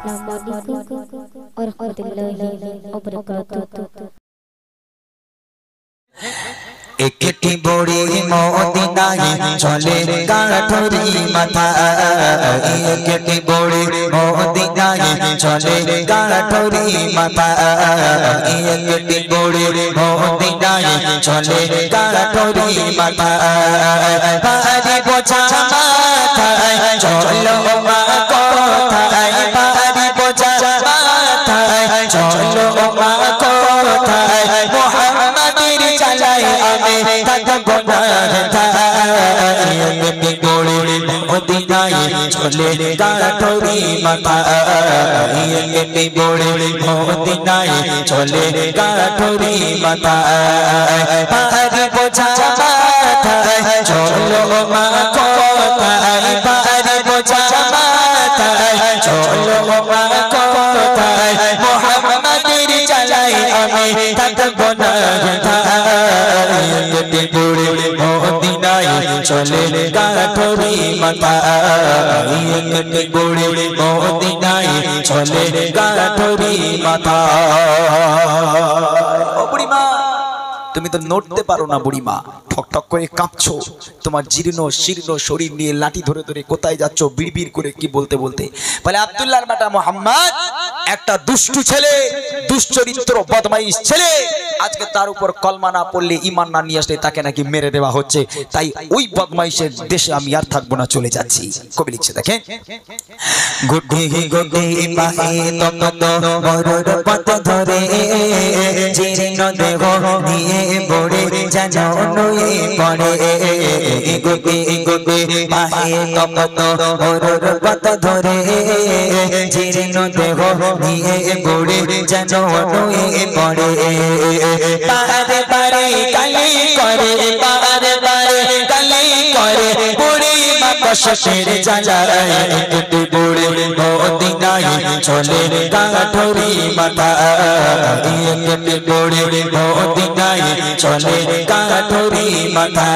और একটি বড়ি মদিনায় চলে কাঠুরি মাথা একটি বড়ি মদিনায় চলে কাঠুরি মাথা একটি বড়ি মদিনায় চলে কাঠুরি মাথা বাড়ি বোঝা মাথা চলো মা থাকব না এমনি গোড়ে মদিনায় চলে কাঠরি মাথা এমনি গোড়ে মদিনায় চলে কাঠরি মাথা পাহাড়ি বোঝা মাথায় চলো মা কোথায় পাহাড়ি বোঝা মাথায় তুমি তো নড়তে পারো না বুড়িমা। ঠক ঠক করে কাঁপছো। তোমার জীর্ণ, শীর্ণ শরীর নিয়ে লাঠি ধরে ধরে কোথায় যাচ্ছ? বিড়বিড় করে কি বলতে বলতে? বলে, আব্দুল্লাহর বেটা মোহাম্মদ একটা দুষ্টু ছেলে, দুশ্চরিত্র বদমাইশ ছেলে, আজকে তার উপর কলমা না পড়লে ইমান না নিয়ে আসলে তাকে নাকি মেরে দেওয়া হচ্ছে। তাই ওই বদমাইশের দেশে আমি আর থাকব না, চলে যাচ্ছি। কবি লিখছে পথ ধরে জীর্ণ দেহ নিয়ে বড়ে জানো নয়ে পড়ে। পারে পারে কালি করে পারে পারে কালি করে। বুড়ি মা কষ্টের জ্বালায় একটু বুড়ি মদিনায় চলে কাঠরি মাথা একটু মদিনায় চলে কাঠরি মাথা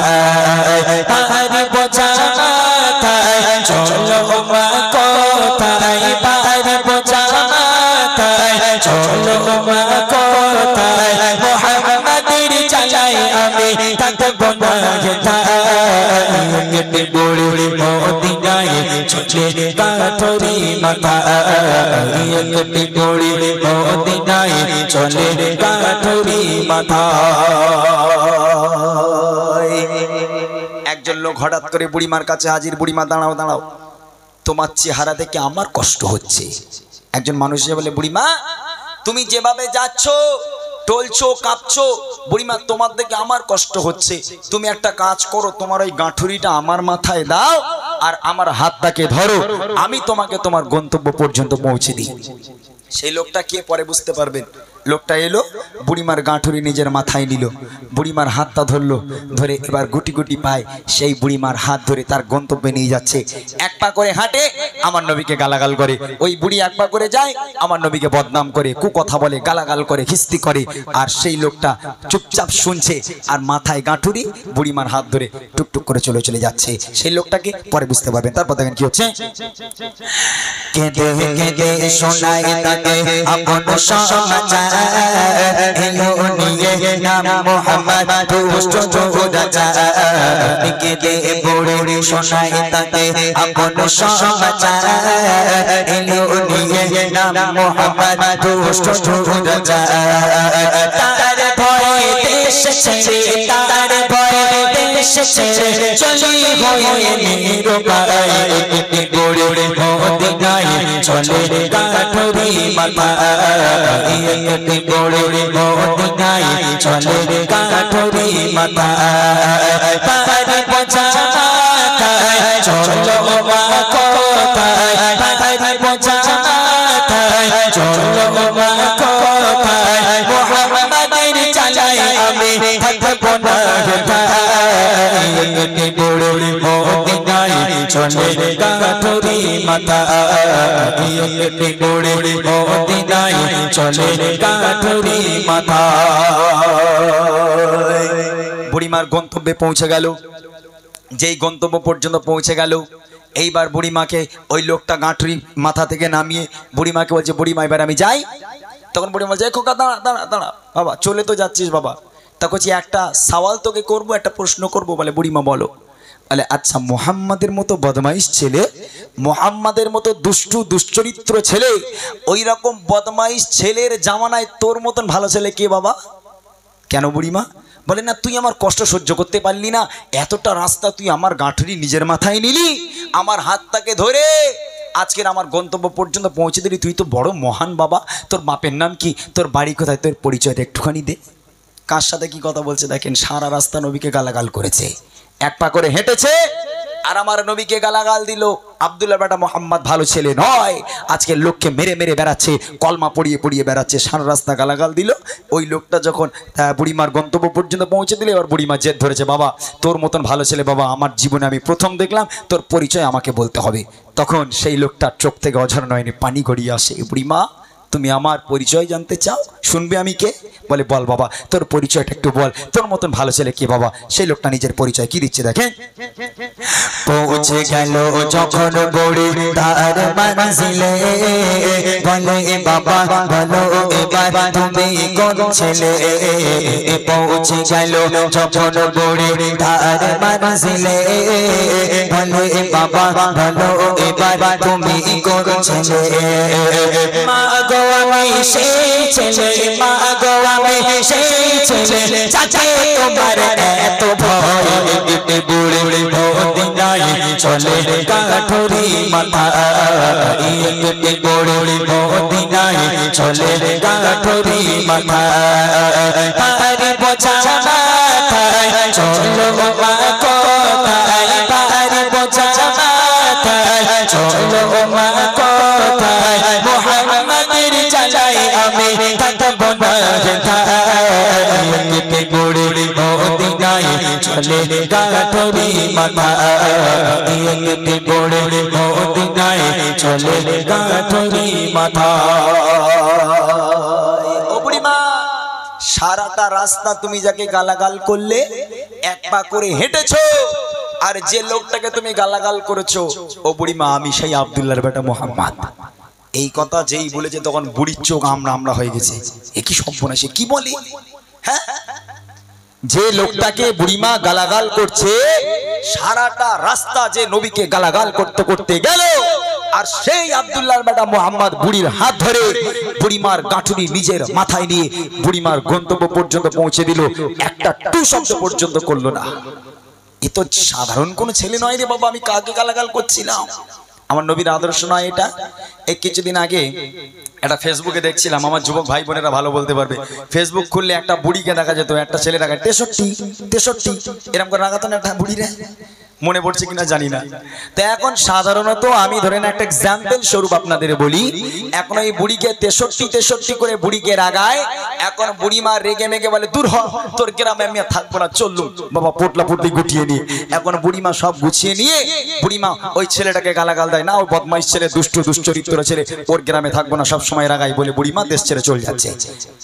কাঠরি মাথা কাঠরি মাথা একজন লোক হঠাৎ করে বুড়িমার কাছে হাজির, বুড়িমা, দাঁড়াও দাঁড়াও। তোমার চেহারা দেখে আমার কষ্ট হচ্ছে। একজন মানুষ বলে, বুড়িমা, তুমি যেভাবে যাচ্ছ টলছো, কাঁপছো, বুড়িমা, তোমার দেখে আমার কষ্ট হচ্ছে। তুমি একটা কাজ করো, তোমার ওই গাঁঠুরিটা আমার মাথায় দাও আর আমার হাতটাকে ধরো। আমি তোমাকে তোমার গন্তব্য পর্যন্ত পৌঁছে দিই। সেই লোকটা কে পরে বুঝতে পারবেন? লোকটা এলো, বুড়িমার গাঁঠুরি নিজের মাথায় নিল। বুড়িমার হাতটা ধরলো, ধরে এবার গুটি গুটি পায়। সেই বুড়িমার হাত ধরে তার গন্তব্যে নিয়ে যাচ্ছে। এক পা করে হাঁটে, আমার নবীকে গালাগাল করে। ওই বুড়ি এক পা করে যায়, আমার নবীকে বদনাম করে কু কথা বলে, গালাগাল করে, খিস্তি করে। আর সেই লোকটা চুপচাপ শুনছে আর মাথায় গাঁঠুরি, বুড়িমার হাত ধরে টুকটুক করে চলে চলে যাচ্ছে। সেই লোকটাকে পরে বুঝতে পারবেন তারপর দেখেন কি হচ্ছে? কেঁদে কেঁদে, শোনায় তাকে, আপন সমাচার। এলো নিয়ে নাম মোহাম্মদ দুষ্ট রাজা কেঁদে পড়ে শোনায় তাকে আপন সমাচার। তার ভয়ে দেশ ছেড়ে তার ভয়ে দেশ ছেড়ে চলি হয়ে নিরুপায় গড়ে মদিনায় চলে কাঠরি মাথা একটি গড়ে মদিনায় চলে কাঠরি মাথা পাহাড়ি বোঝা বুড়িমার গন্তব্যে পৌঁছে গেল। যেই গন্তব্য পর্যন্ত পৌঁছে গেল, এইবার বুড়িমাকে ওই লোকটা গাঁটুরি মাথা থেকে নামিয়ে বুড়িমাকে বলছে, বুড়িমা, এবার আমি যাই। তখন বুড়িমা "এ খোকা, দাঁড়া দাঁড়া দাঁড়া, বাবা, চলে তো যাচ্ছিস বাবা। তা বলছি একটা সওয়াল তোকে করব, একটা প্রশ্ন করব বলে বুড়িমা বলো। বলে আচ্ছা মোহাম্মদের মতো বদমাইশ ছেলে, মোহাম্মদের মতো দুষ্টু, দুশ্চরিত্র ছেলে ওই রকম বদমাইশ ছেলের জামানায় তোর মতন ভালো ছেলে কে বাবা? কেন বুড়িমা? বলে, না, তুই আমার কষ্ট সহ্য করতে পারলি না। এতটা রাস্তা তুই আমার গাঁঠুরি নিজের মাথায় নিলি। আমার হাতটাকে ধরে আজকের আমার গন্তব্য পর্যন্ত পৌঁছে দিলি। তুই তো বড় মহান বাবা। তোর বাপের নাম কি? তোর বাড়ি কোথায়? তোর পরিচয়টা একটুখানি দে। কার সাথে কি কথা বলছে দেখেন? সারা রাস্তা নবীকে গালাগাল করেছে। এক পা করে হেঁটেছে, আর আমার নবীকে গালাগাল দিল, আবদুল্লাহ বেটা মোহাম্মদ ভালো ছেলে নয়। আজকে লোককে মেরে মেরে বেড়াচ্ছে, কলমা পড়িয়ে পড়িয়ে বেড়াচ্ছে, সারা রাস্তা গালাগাল দিল। ওই লোকটা যখন বুড়িমার গন্তব্য পর্যন্ত পৌঁছে দিলে, এবার বুড়িমা জেদ ধরেছে, বাবা, তোর মতন ভালো ছেলে, বাবা, আমার জীবনে আমি প্রথম দেখলাম, তোর পরিচয় আমাকে বলতে হবে। তখন সেই লোকটার চোখ থেকে অঝর নয়নি পানি গড়িয়ে আসে, বুড়িমা তুমি আমার পরিচয় জানতে চাও? শুনবে আমি কে? বলে, বল বাবা, তোর পরিচয়টা একটু বল। তোর মতন ভালো ছেলে কে বাবা? সেই লোকটা নিজের পরিচয় কি দিচ্ছে দেখেন পৌঁছে গেল যখন বড়ি তার মঞ্জিলে বলে বাবা, বলো, এবার তুমি কোন ছেলে? পৌঁছে গেল যখন বড়ি তার মঞ্জিলে বলে বাবা, বলো, এবার তুমি কোন ছেলে মা গো সেই ছেলে মা গো সেই ছেলে চাচা তোমার এত ভয় বুড়ে মদিনায় চলে কাঠুরি মাথা বুড়ে মদিনায় চলে কাঠুরি মাথা পারি বোঝা মাথায় মা চলে কাঠুরি মাথা। চলে কাঠুরি মাথা। সারাটা রাস্তা তুমি যাকে গালাগাল করলে, এক পা করে হেঁটেছো। আর যে লোকটাকে তুমি গালাগাল করেছ, ও বুড়িমা, আমি সেই আব্দুল্লাহর বেটা মোহাম্মদ। এই কথা যেই বলেছে, তখন বুড়ির চোখ আমরা আমরা হয়ে গেছে। এ কি সে কি বলে? হ্যাঁ? যে লোকটাকে বুড়িমা গালাগাল করছে, সারাটা রাস্তা যে নবীকে গালাগাল করতে করতে গেল, আর সেই আব্দুল্লাহর বেটা মোহাম্মদ বুড়ির হাত ধরে বুড়িমার গাঁঠুরি নিজের মাথায় নিয়ে বুড়িমার গন্তব্য পর্যন্ত পৌঁছে দিল। একটা টু শব্দ পর্যন্ত করল না। এ তো সাধারণ কোনো ছেলে নয় রে বাবা, আমি কাকে গালাগাল করছিলাম। আমার নবীর আদর্শ নয় এটা। এই কিছুদিন আগে একটা ফেসবুকে দেখছিলাম, আমার যুবক ভাই বোনেরা ভালো বলতে পারবে। ফেসবুক খুললে একটা বুড়িকে দেখা যেত, একটা ছেলে দেখা, তেষট্টি তেষট্টি এরকম করে রাখাতো না একটা বুড়ি রে মনে পড়ছে কিনা জানি না। তো এখন সাধারণত আমি ধরেন একটা এক্সাম্পল স্বরূপ আপনাদের বলি। এখন এই বুড়িকে তেষট্টি তেষট্টি করে বুড়িকে রাগায়, এখন বুড়ি মা রেগে মেগে বলে, দূর হ, তোর গ্রামে আমি আর থাকব না চললুম বাবা, পোটলা পুটলি গুটিয়ে নিয়ে এখন বুড়িমা সব গুছিয়ে নিয়ে, বুড়িমা ওই ছেলেটাকে গালাগাল দেয়, না, ওই বদমাইশ ছেলে, দুষ্ট, দুশ্চরিত্র ছেলে, ওর গ্রামে থাকব না সব সময় রাগাই বলে, বুড়িমা দেশ ছেড়ে চলে যাচ্ছে।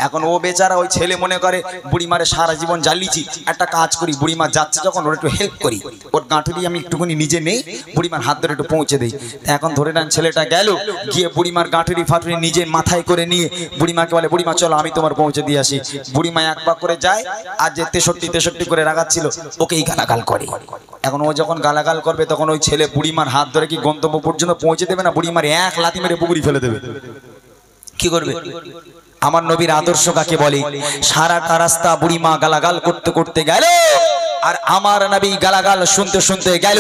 এখন ও বেচারা ওই ছেলে মনে করে, বুড়িমারে সারা জীবন জ্বালিয়েছি, একটা কাজ করি, বুড়িমা যাচ্ছে যখন, ওর একটু হেল্প করি। ওর গাঁটুরি আমি একটুখানি নিজে নেই বুড়িমার হাত ধরে একটু পৌঁছে দিই। এখন ধরে নেন ছেলেটা গেল গিয়ে বুড়িমার গাঁটুরি ফাটুরি নিজে মাথায় করে নিয়ে বুড়িমাকে বলে বুড়িমা চলো আমি তোমার পৌঁছে দিয়ে আসি। বুড়িমা এক পা করে যায় আর যে তেষট্টি তেষট্টি করে রাগাচ্ছিল ওকেই গালাগাল করে। এখন ও যখন গালাগাল করবে তখন ওই ছেলে বুড়িমার হাত ধরে কি গন্তব্য পর্যন্ত পৌঁছে দেবে না বুড়িমার এক লাথি মেরে পুকুরি ফেলে দেবে? কি করবে? আমার নবীর আদর্শ কাকে বলে? সারাটা রাস্তা বুড়িমা গালাগাল করতে করতে গেল আর আমার নবী গালাগাল শুনতে শুনতে গেল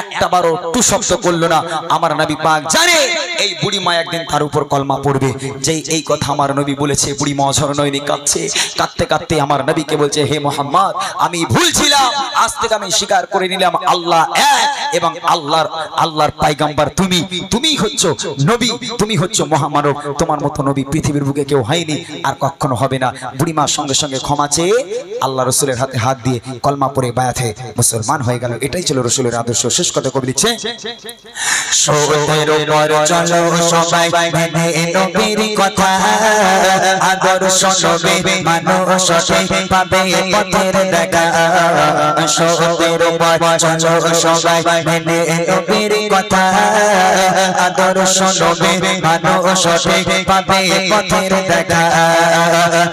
একটা বারো টু শব্দ করল না। আমার নবী পাক জানে এই বুড়িমা একদিন তার উপর কলমা পড়বে। যে এই কথা আমার নবী বলেছে বুড়িমা অঝর নয়নি কাঁদছে। কাঁদতে কাঁদতে আমার নবীকে বলছে, হে মোহাম্মদ, আমি ভুল ছিলাম। আজ থেকে আমি স্বীকার করে নিলাম, আল্লাহ এক এবং আল্লাহর আল্লাহর পাইগাম্বার তুমি। তুমি হচ্ছ নবী, তুমি হচ্ছ মহামানব। তোমার মতো নবী পৃথিবীর বুকে কেউ হয়নি আর কখনো হবে না। বুড়ি বুড়িমার সঙ্গে সঙ্গে ক্ষমা চেয়ে আল্লাহ রসুলের হাতে হাত দিয়ে কলমা পরে বায়াতে মুসলমান হয়ে গেল। এটাই ছিল রসুলের আদর্শ। শেষ কথা কবি দিচ্ছে সতের উপর চলো সবাই নবীর কথা। আদর্শ নবী মানুষ পাবে পথের দেখা। সতের চলো সবাই মেনে নবীর কথা। আদর্শ নবে মানুষ পাবে পথের দেখা।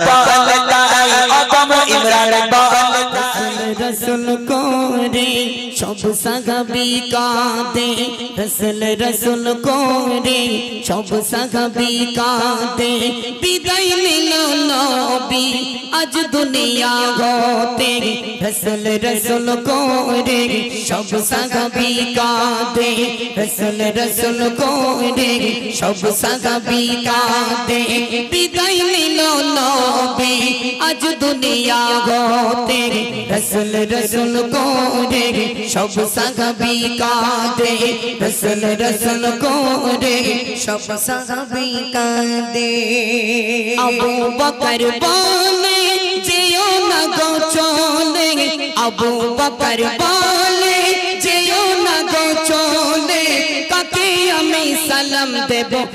বল তাই অদম ইমরান সাগাবি কাঁদে রসুল রসুল কোরে সব সাগাবি কাঁদে বিদায় নিল নবী আজ দুনিয়া হতে রসুল রসুল কোরে সব সাগাবি কাঁদে রসুল রসুল কোরে সব সাগাবি কাঁদে বিদায় নিল নবী আজ দুনিয়া হতে রসুল রসুল কোরে সব সাহাবি কাঁদে রসুল রসুল কোরে সব সাহাবি কাঁদে আবু বকর বলে যেও না গো চলে আবু বকর বলে যেও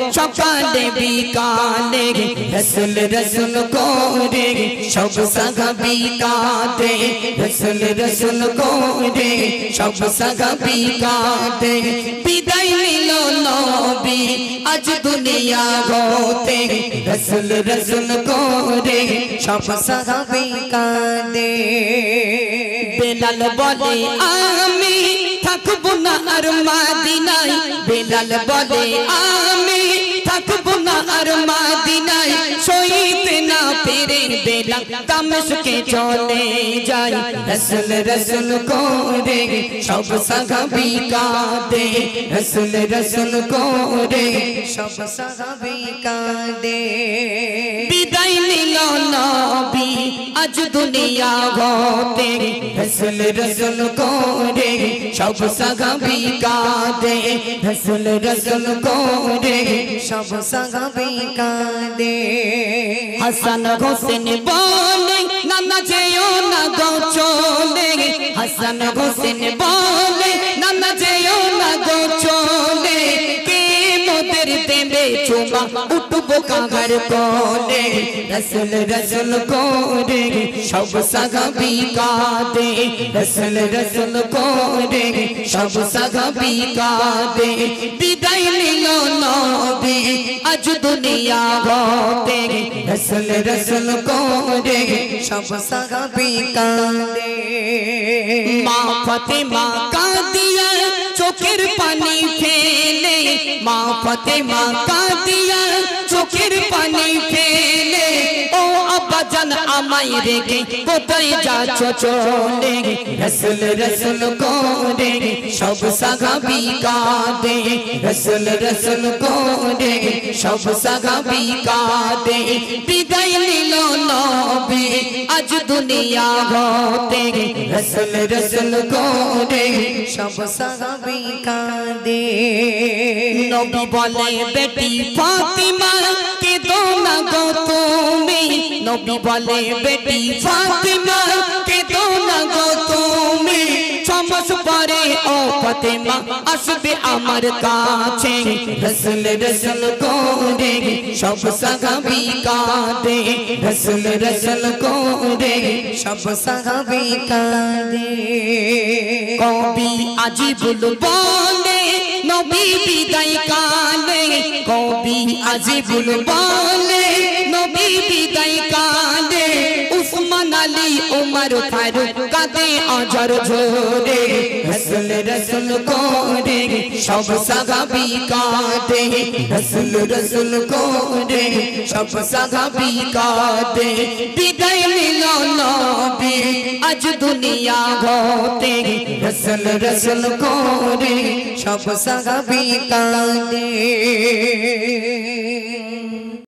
দেব সকালে বিকালে রসুল রসুল কোরে সব সাহাবি কাঁদে রসুল রসুল কোরে সব সাহাবি কাঁদে বিদায় নিল নবী আজ দুনিয়া হতে রসুল রসুল কোরে সব সাহাবি কাঁদে বেলাল বলে আমি থাকব না আর মাদিনায় বেলাল বলে আমি থাকব না আর মাদিনায় সইতে না পেরে বেলা দামেশকে চলে যাই রসুল রসুল কোরে সব সাহাবি কাঁদে রসুল রসুল কোরে সব সাহাবি কাঁদে বিদায় নিল নবী আজ দুনিয়া হতে রসুল রসুল কোরে সব সাহাবি কাঁদে রসুল রসুল কোরে সব সাহাবি কাঁদে হাসান হোসেন বলে নানা যেও না গো চলে হাসান হোসেন বলে নানা উঠবো কাঘর কোলে রসুল রসুল কোরে সব সাগাবি কাদে রসুল রসুল কোরে সব সাগাবি কাদে বিদায় নিল নবী আজ দুনিয়া হতে রসুল রসুল কোরে সব সাগাবি কাদে মা ফতেমা কাদিয়া চোখের পানি ফেলে মা ফতেমা কাদিয়া চোখের পানি ফেলে ও আব্বা জান আমায় রেখে কোথায় যাচ্ছ চলে রসুল রসুল কোরে সব সাগাবি কাঁদে রসুল রসুল কোরে সব সাগাবি কাঁদে বিদায় নিল নবী আজ দুনিয়া হতে রসুল রসুল কোরে সব সাগাবি কাঁদে নবী বলে বেটি ফাতিমা কে দো না গো তুমি নবী বলে, বেটি ফাতিমা কে দো না গো তুমি। ছমাস পরে ও ফাতিমা আসবে আমার কাছে। রসুল রসুল কোরে, সব সাহাবি কাঁদে। রসুল রসুল কোরে, সব সাহাবি কাঁদে। কবি আজিবুল বলে, নবী বিদায় কালে। কবি আজিবুল বলে, নবী উসমান আলী উমর ফারুক কাঁদে অজর ঝোরে রসুল রসুল কোরে, সব সাহাবি কাঁদে। রসুল রসুল কোরে, সব সাহাবি কাঁদে। বিদায় নিল নবী, আজ দুনিয়া হতে রসুল রসুল কোরে, সব সাহাবি কাঁদে।